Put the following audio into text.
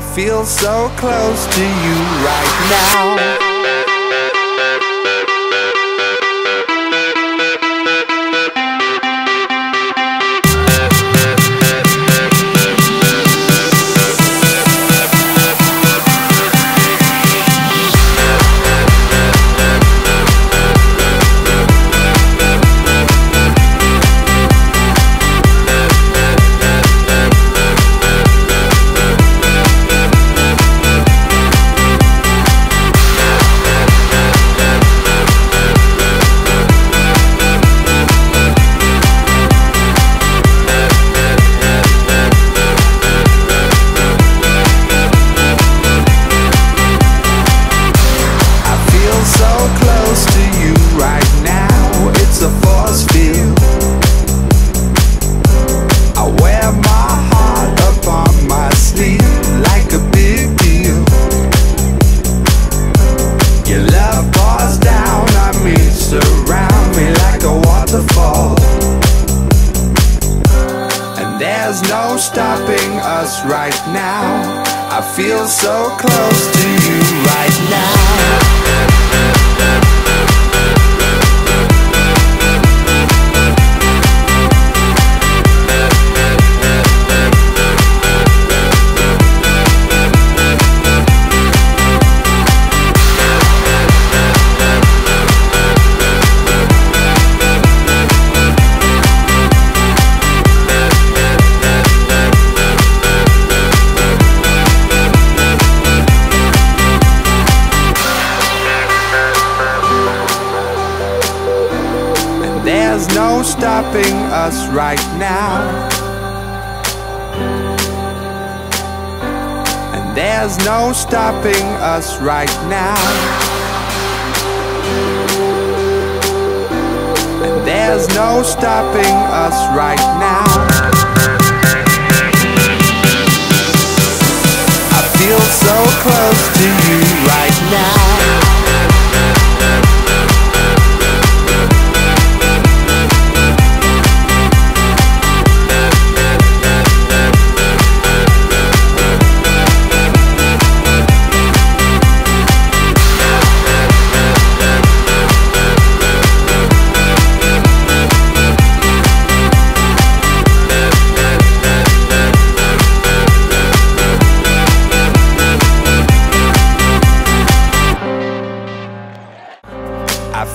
feel so close to you right now. Right now. I feel so close to you stopping us right now. And there's no stopping us right now. And there's no stopping us right now. I feel so close to you right now.